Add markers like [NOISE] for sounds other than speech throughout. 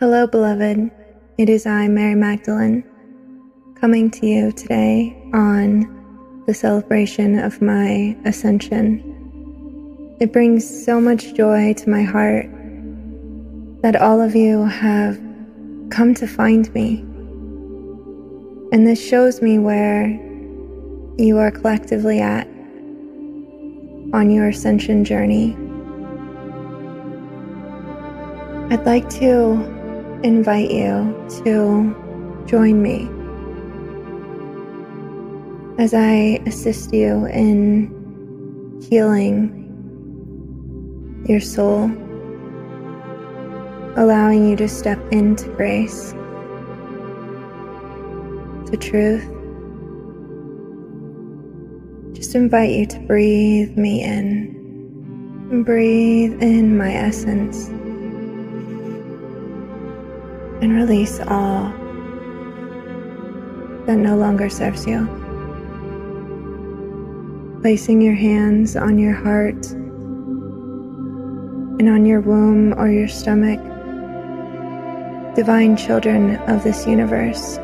Hello, beloved. It is I, Mary Magdalene, coming to you today on the celebration of my ascension. It brings so much joy to my heart that all of you have come to find me. And this shows me where you are collectively at on your ascension journey. I'd like to invite you to join me as I assist you in healing your soul, allowing you to step into grace, to truth. Just invite you to breathe me in, breathe in my essence and release all that no longer serves you. Placing your hands on your heart and on your womb or your stomach, divine children of this universe,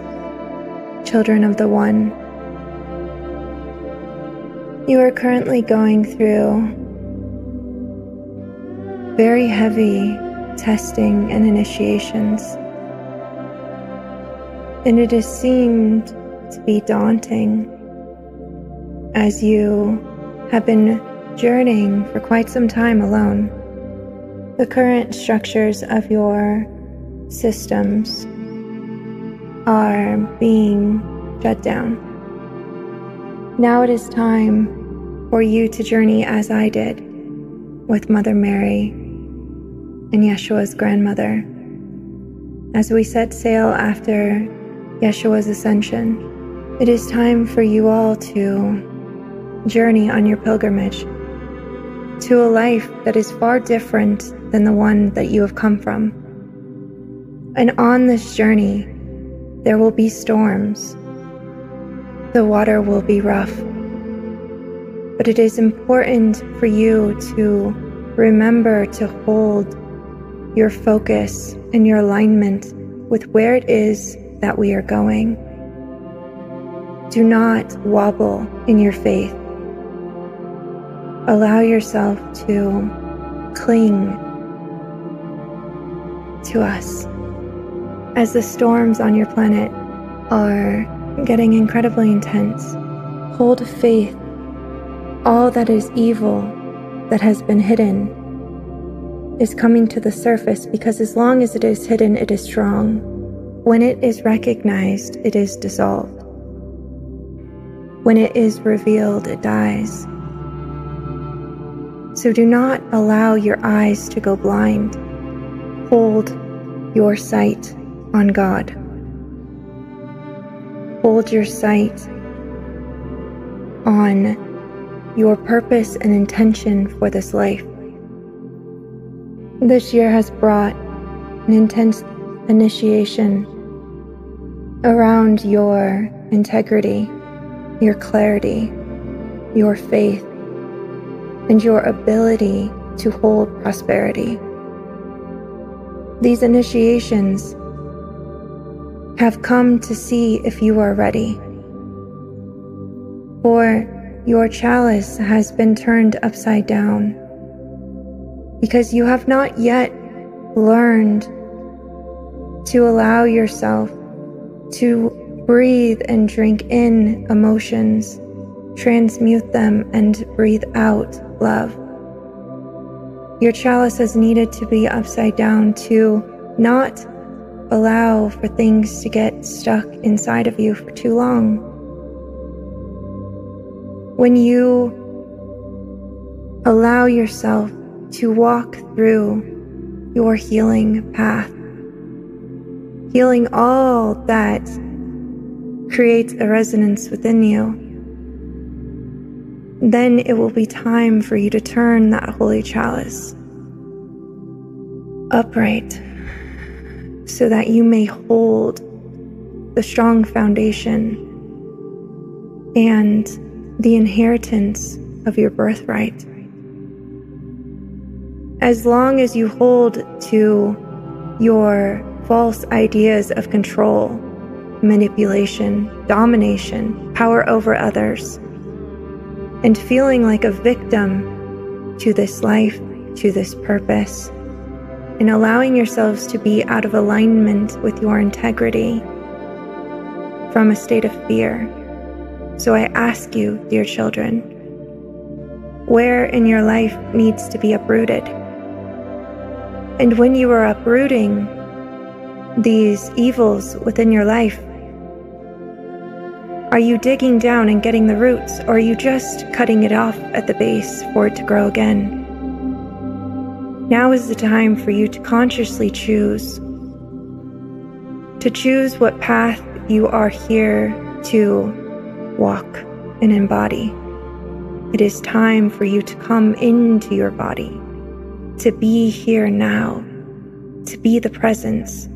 children of the One. You are currently going through very heavy testing and initiations and it has seemed to be daunting as you have been journeying for quite some time alone. The current structures of your systems are being shut down. Now it is time for you to journey as I did with Mother Mary and Yeshua's grandmother. As we set sail after Yeshua's ascension, it is time for you all to journey on your pilgrimage to a life that is far different than the one that you have come from. And on this journey, there will be storms. The water will be rough. But it is important for you to remember to hold your focus and your alignment with where it is that we are going. Do not wobble in your faith. Allow yourself to cling to us. As the storms on your planet are getting incredibly intense, hold faith. All that is evil that has been hidden is coming to the surface because as long as it is hidden, it is strong. When it is recognized, it is dissolved. When it is revealed, it dies. So do not allow your eyes to go blind. Hold your sight on God. Hold your sight on your purpose and intention for this life. This year has brought an intense initiation around your integrity, your clarity, your faith, and your ability to hold prosperity. These initiations have come to see if you are ready. Or your chalice has been turned upside down because you have not yet learned to allow yourself to breathe and drink in emotions, transmute them, and breathe out love. Your chalice has needed to be upside down to not allow for things to get stuck inside of you for too long. When you allow yourself to walk through your healing path, healing all that creates a resonance within you, then it will be time for you to turn that holy chalice upright so that you may hold the strong foundation and the inheritance of your birthright. As long as you hold to your false ideas of control, manipulation, domination, power over others, and feeling like a victim to this life, to this purpose, and allowing yourselves to be out of alignment with your integrity from a state of fear. So I ask you, dear children, where in your life needs to be uprooted? And when you are uprooting these evils within your life, are you digging down and getting the roots, or are you just cutting it off at the base for it to grow again? Now is the time for you to consciously choose. To choose what path you are here to walk and embody. It is time for you to come into your body, to be here now, to be the presence.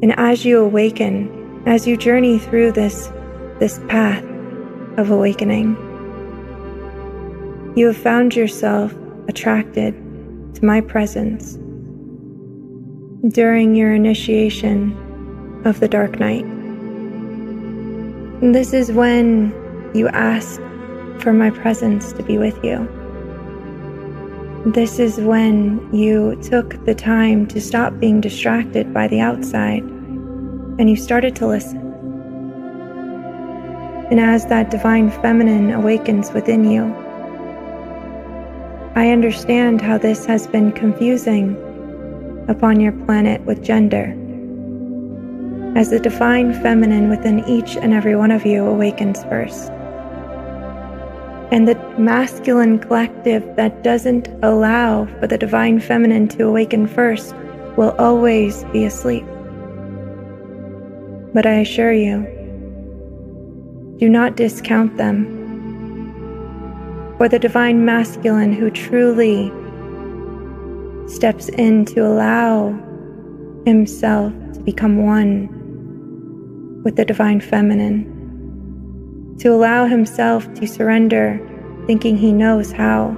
And as you awaken, as you journey through this, this path of awakening, you have found yourself attracted to my presence during your initiation of the dark night. This is when you asked for my presence to be with you. This is when you took the time to stop being distracted by the outside and you started to listen. And as that divine feminine awakens within you, I understand how this has been confusing upon your planet with gender. As the divine feminine within each and every one of you awakens first. And the masculine collective that doesn't allow for the divine feminine to awaken first will always be asleep. But I assure you, do not discount them or the divine masculine who truly steps in to allow himself to become one with the divine feminine, to allow himself to surrender, thinking he knows how,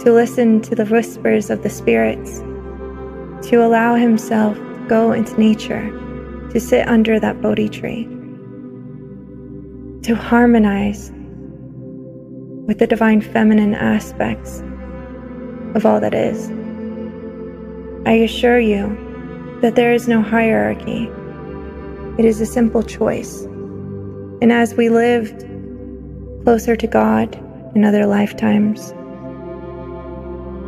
to listen to the whispers of the spirits, to allow himself to go into nature, to sit under that Bodhi tree, to harmonize with the divine feminine aspects of all that is. I assure you that there is no hierarchy. It is a simple choice. And as we lived closer to God in other lifetimes,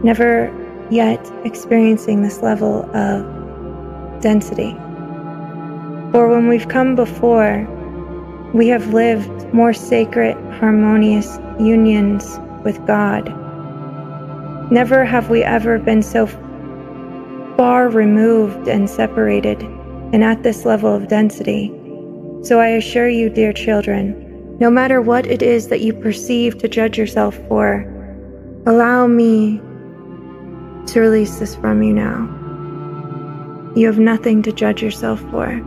never yet experiencing this level of density. For when we've come before, we have lived more sacred, harmonious unions with God. Never have we ever been so far removed and separated and at this level of density. So I assure you, dear children, no matter what it is that you perceive to judge yourself for, allow me to release this from you now. You have nothing to judge yourself for.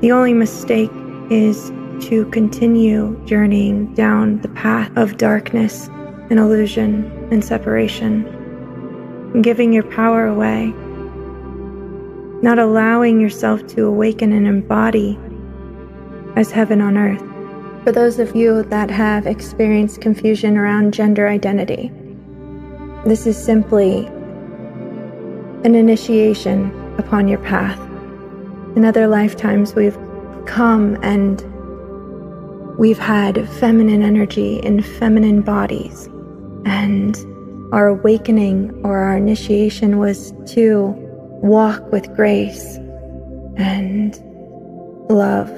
The only mistake is to continue journeying down the path of darkness and illusion and separation, and giving your power away, not allowing yourself to awaken and embody as heaven on earth. For those of you that have experienced confusion around gender identity, this is simply an initiation upon your path. In other lifetimes, we've come and We've had feminine energy in feminine bodies, and our awakening or our initiation was to walk with grace and love.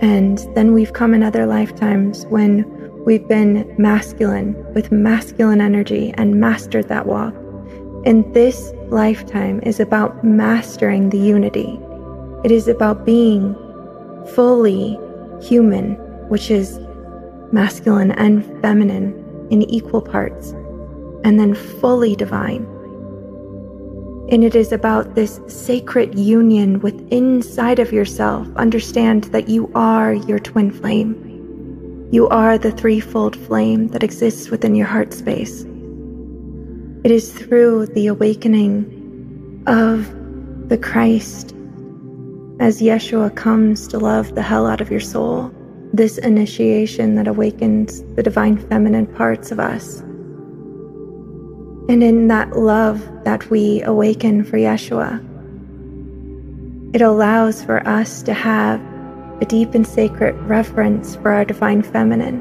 And then we've come in other lifetimes when we've been masculine with masculine energy and mastered that walk. And this lifetime is about mastering the unity. It is about being fully human which is masculine and feminine in equal parts, and then fully divine. And it is about this sacred union with inside of yourself. Understand that you are your twin flame. You are the threefold flame that exists within your heart space. It is through the awakening of the Christ, as Yeshua comes to love the hell out of your soul, this initiation that awakens the divine feminine parts of us. And in that love that we awaken for Yeshua, it allows for us to have a deep and sacred reverence for our divine feminine.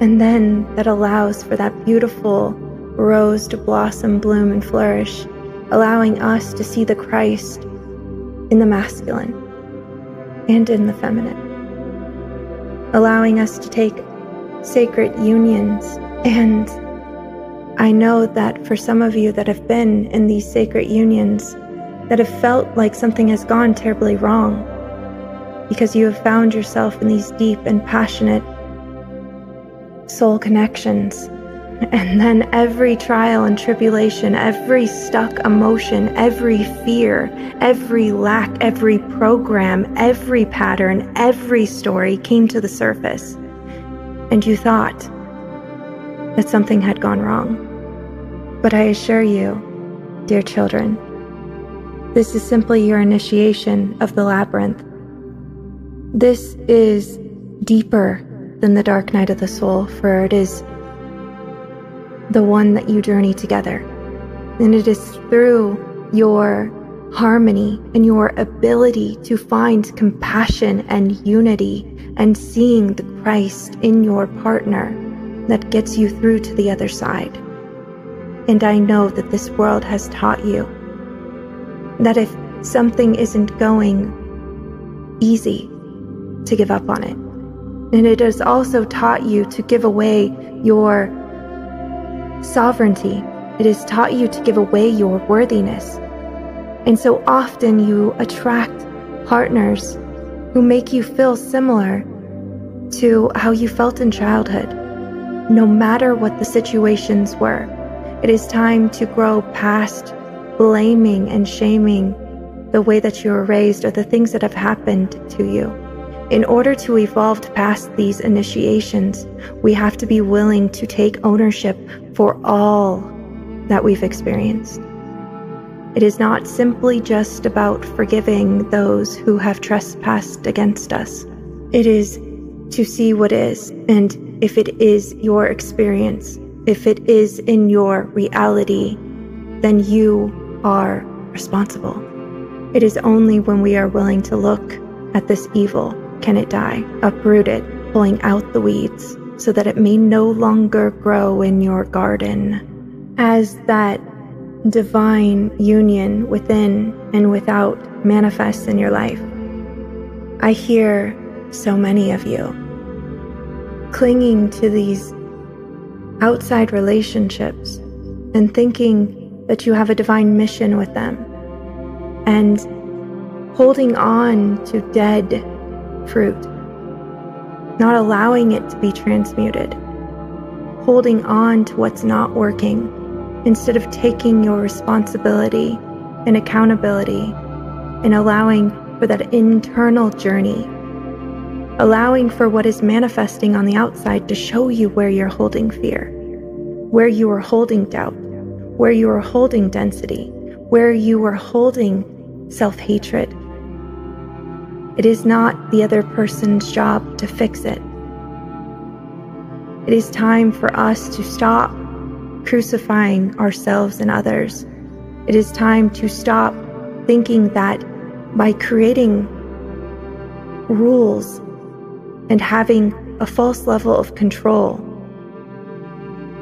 And then that allows for that beautiful rose to blossom, bloom, and flourish, allowing us to see the Christ in the masculine and in the feminine, allowing us to take sacred unions. And I know that for some of you that have been in these sacred unions, that have felt like something has gone terribly wrong, because you have found yourself in these deep and passionate soul connections. And then every trial and tribulation, every stuck emotion, every fear, every lack, every program, every pattern, every story came to the surface. And you thought that something had gone wrong. But I assure you, dear children, this is simply your initiation of the labyrinth this is deeper than the dark night of the soul, for it is the one that you journey together. And it is through your harmony and your ability to find compassion and unity and seeing the Christ in your partner that gets you through to the other side. And I know that this world has taught you that if something isn't going easy, to give up on it. And it has also taught you to give away your sovereignty. It has taught you to give away your worthiness. And so often you attract partners who make you feel similar to how you felt in childhood, no matter what the situations were. It is time to grow past blaming and shaming the way that you were raised or the things that have happened to you. In order to evolve past these initiations, we have to be willing to take ownership for all that we've experienced. It is not simply just about forgiving those who have trespassed against us. It is to see what is, and if it is your experience, if it is in your reality, then you are responsible. It is only when we are willing to look at this evil can it die, uproot it, pulling out the weeds, so that it may no longer grow in your garden. As that divine union within and without manifests in your life, I hear so many of you clinging to these outside relationships and thinking that you have a divine mission with them and holding on to dead fruit, not allowing it to be transmuted, holding on to what's not working instead of taking your responsibility and accountability and allowing for that internal journey, allowing for what is manifesting on the outside to show you where you're holding fear, where you are holding doubt, where you are holding density, where you are holding self hatred it is not the other person's job to fix it. It is time for us to stop crucifying ourselves and others. It is time to stop thinking that by creating rules and having a false level of control,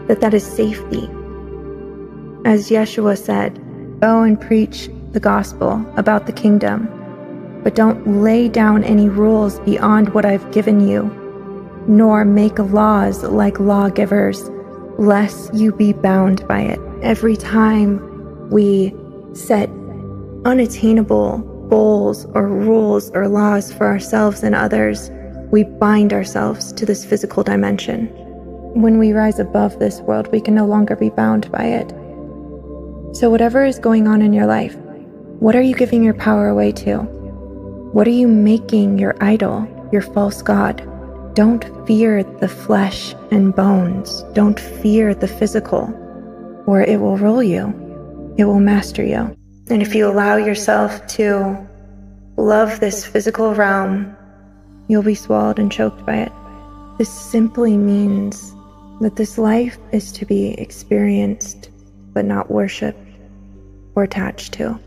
that that is safety. As Yeshua said, go and preach the gospel about the kingdom but don't lay down any rules beyond what I've given you, nor make laws like lawgivers, lest you be bound by it. Every time we set unattainable goals or rules or laws for ourselves and others, we bind ourselves to this physical dimension. When we rise above this world, we can no longer be bound by it. So, whatever is going on in your life, what are you giving your power away to? What are you making your idol, your false god? Don't fear the flesh and bones. Don't fear the physical, or it will rule you. It will master you. And if you allow yourself to love this physical realm, you'll be swallowed and choked by it. This simply means that this life is to be experienced but not worshiped or attached to.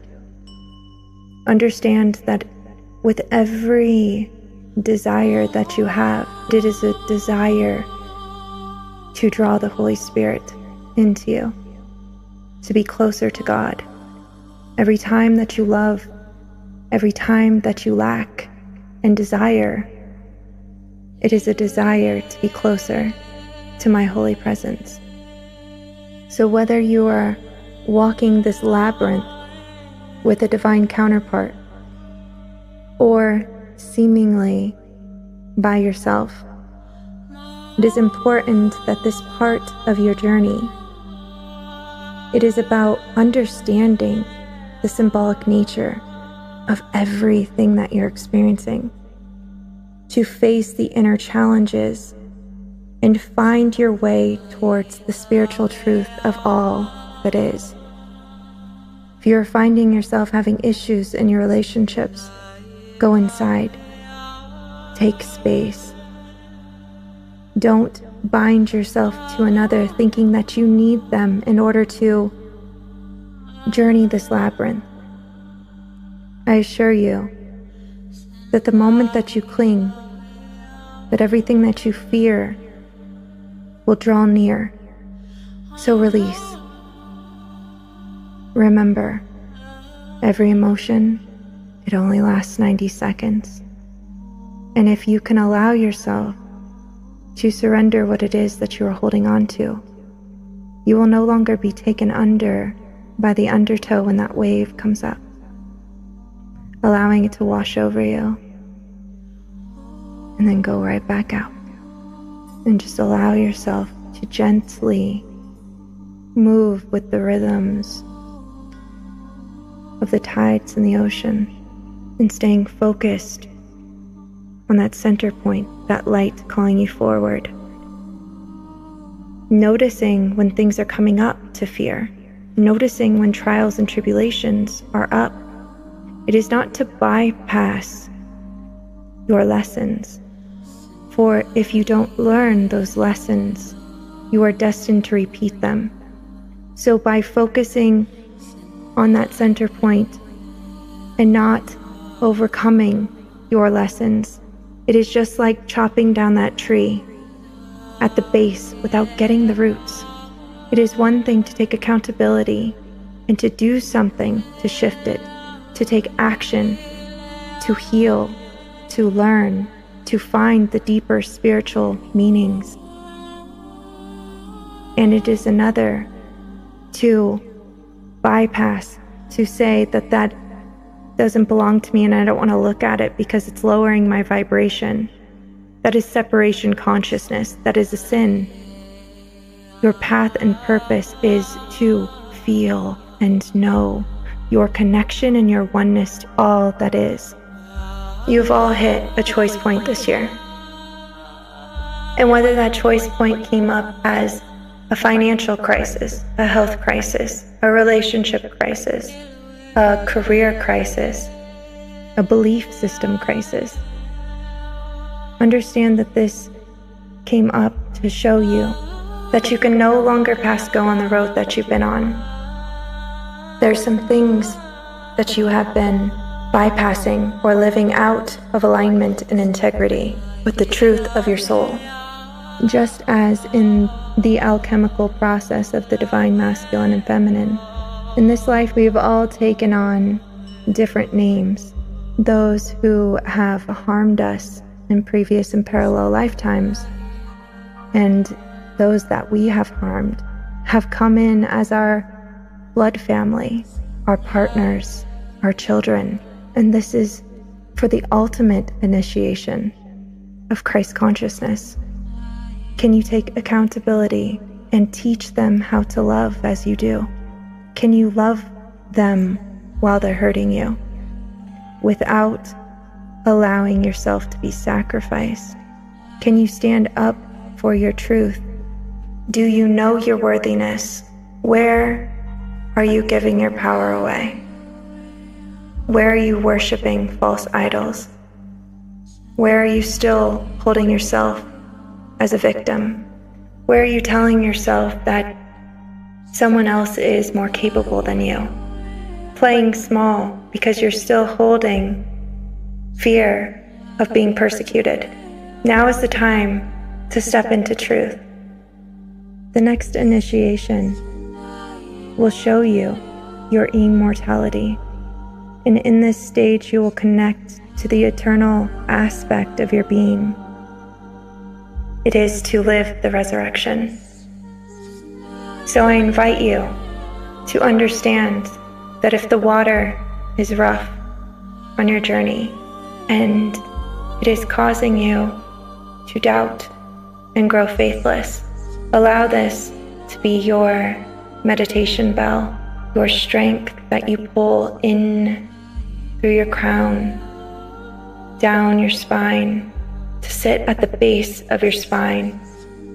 Understand that with every desire that you have, it is a desire to draw the Holy Spirit into you, to be closer to God. Every time that you love, every time that you lack and desire, it is a desire to be closer to my holy presence. So, whether you are walking this labyrinth with a divine counterpart or seemingly by yourself, it is important that this part of your journey it is about understanding the symbolic nature of everything that you're experiencing, to face the inner challenges and find your way towards the spiritual truth of all that is. If you're finding yourself having issues in your relationships, go inside, take space. Don't bind yourself to another thinking that you need them in order to journey this labyrinth. I assure you that the moment that you cling, that everything that you fear will draw near. So release. Remember, every emotion, it only lasts 90 seconds. And if you can allow yourself to surrender what it is that you are holding on to, you will no longer be taken under by the undertow when that wave comes up, allowing it to wash over you, and then go right back out. And just allow yourself to gently move with the rhythms of the tides in the ocean and staying focused on that center point, that light calling you forward. Noticing when things are coming up to fear, noticing when trials and tribulations are up. It is not to bypass your lessons, for if you don't learn those lessons, you are destined to repeat them. So, by focusing on that center point and not overcoming your lessons. It is just like chopping down that tree at the base without getting the roots. It is one thing to take accountability and to do something to shift it, to take action, to heal, to learn, to find the deeper spiritual meanings. And it is another to bypass to say that that doesn't belong to me and I don't want to look at it because it's lowering my vibration. That is separation consciousness. That is a sin. Your path and purpose is to feel and know your connection and your oneness to all that is. You've all hit a choice point this year. And whether that choice point came up as a financial crisis, a health crisis, a relationship crisis, a career crisis, a belief system crisis. Understand that this came up to show you that you can no longer pass go on the road that you've been on. There's some things that you have been bypassing or living out of alignment and integrity with the truth of your soul. Just as in the alchemical process of the divine masculine and feminine. In this life, we've all taken on different names. Those who have harmed us in previous and parallel lifetimes, and those that we have harmed, have come in as our blood family, our partners, our children. And this is for the ultimate initiation of Christ consciousness. Can you take accountability and teach them how to love as you do? Can you love them while they're hurting you without allowing yourself to be sacrificed? Can you stand up for your truth? Do you know your worthiness? Where are you giving your power away? Where are you worshiping false idols? Where are you still holding yourself as a victim? Where are you telling yourself that someone else is more capable than you? Playing small because you're still holding fear of being persecuted. Now is the time to step into truth. The next initiation will show you your immortality. And in this stage, you will connect to the eternal aspect of your being. It is to live the resurrection. So I invite you to understand that if the water is rough on your journey and it is causing you to doubt and grow faithless, allow this to be your meditation bell, your strength that you pull in through your crown, down your spine, to sit at the base of your spine,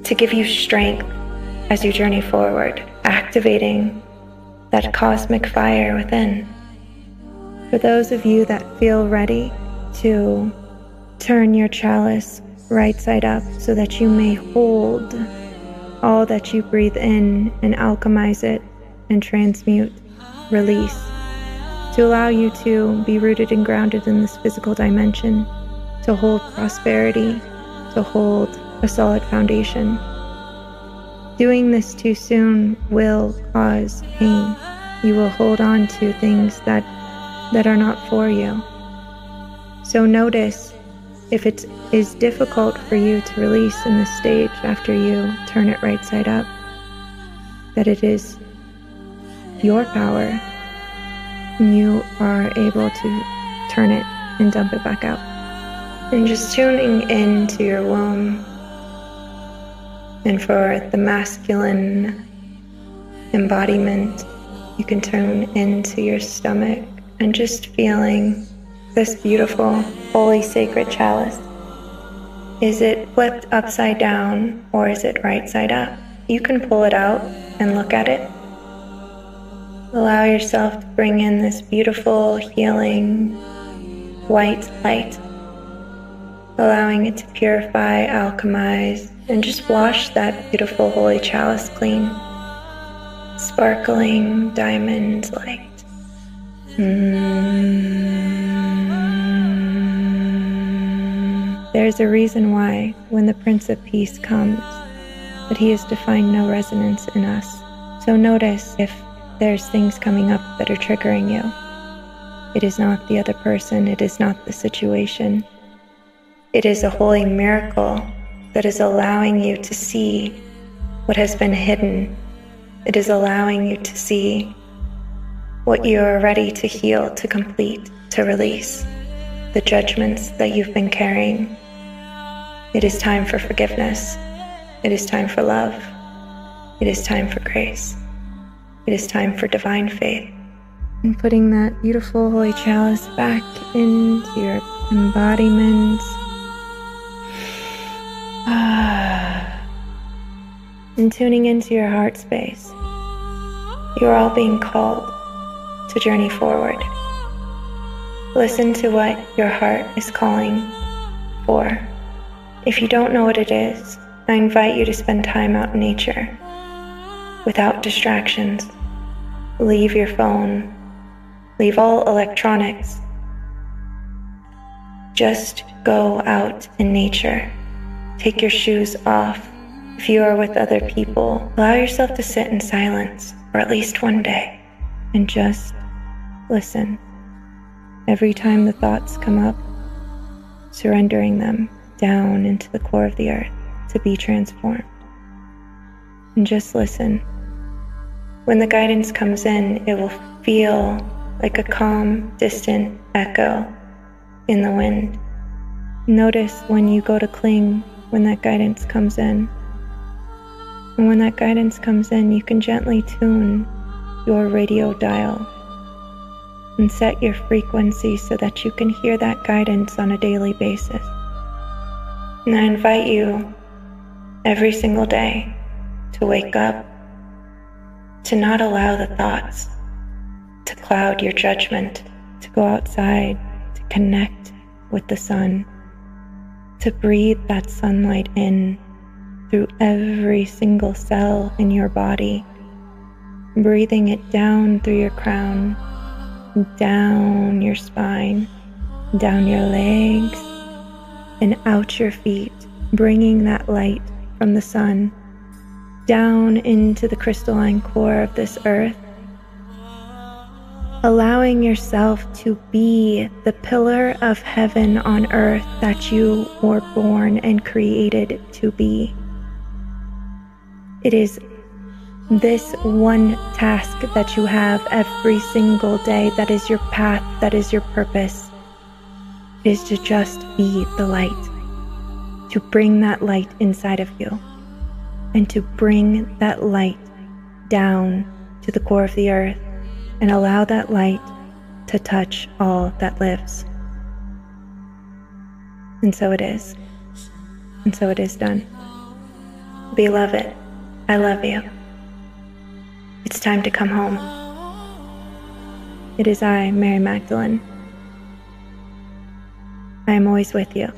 to give you strength as you journey forward, activating that cosmic fire within. For those of you that feel ready to turn your chalice right side up so that you may hold all that you breathe in and alchemize it and transmute, release, to allow you to be rooted and grounded in this physical dimension, to hold prosperity, to hold a solid foundation. Doing this too soon will cause pain. You will hold on to things that, that are not for you. So notice if it is difficult for you to release in this stage after you turn it right side up, that it is your power you are able to turn it and dump it back out. And just tuning into your womb and for the masculine embodiment, you can turn into your stomach and just feeling this beautiful, holy, sacred chalice? Is it flipped upside down or is it right side up? You can pull it out and look at it. Allow yourself to bring in this beautiful, healing, white light, allowing it to purify, alchemize, and just wash that beautiful, holy chalice clean. Sparkling diamond light. Mm. There's a reason why, when the Prince of Peace comes, that he is to find no resonance in us. So notice if there's things coming up that are triggering you. It is not the other person, it is not the situation. It is a holy miracle that is allowing you to see what has been hidden. It is allowing you to see what you are ready to heal, to complete, to release, the judgments that you've been carrying. It is time for forgiveness. It is time for love. It is time for grace. It is time for divine faith. And putting that beautiful holy chalice back into your embodiment. [SIGHS] and tuning into your heart space. You are all being called to journey forward. Listen to what your heart is calling for. If you don't know what it is, I invite you to spend time out in nature without distractions. Leave your phone, leave all electronics. Just go out in nature. Take your shoes off. If you are with other people, allow yourself to sit in silence for at least one day and just listen. Every time the thoughts come up, surrendering them down into the core of the earth to be transformed. And just listen. When the guidance comes in, it will feel like a calm, distant echo in the wind. Notice when you go to cling when that guidance comes in. And when that guidance comes in, you can gently tune your radio dial and set your frequency so that you can hear that guidance on a daily basis. And I invite you every single day to wake up, to not allow the thoughts to cloud your judgment, to go outside, to connect with the sun, to breathe that sunlight in through every single cell in your body, breathing it down through your crown, down your spine, down your legs, and out your feet, bringing that light from the sun down into the crystalline core of this earth allowing yourself to be the pillar of heaven on earth that you were born and created to be. It is this one task that you have every single day that is your path, that is your purpose, is to just be the light, to bring that light inside of you, and to bring that light down to the core of the earth and allow that light to touch all that lives. And so it is. And so it is done. Beloved, I love you. It's time to come home. It is I, Mary Magdalene. I am always with you.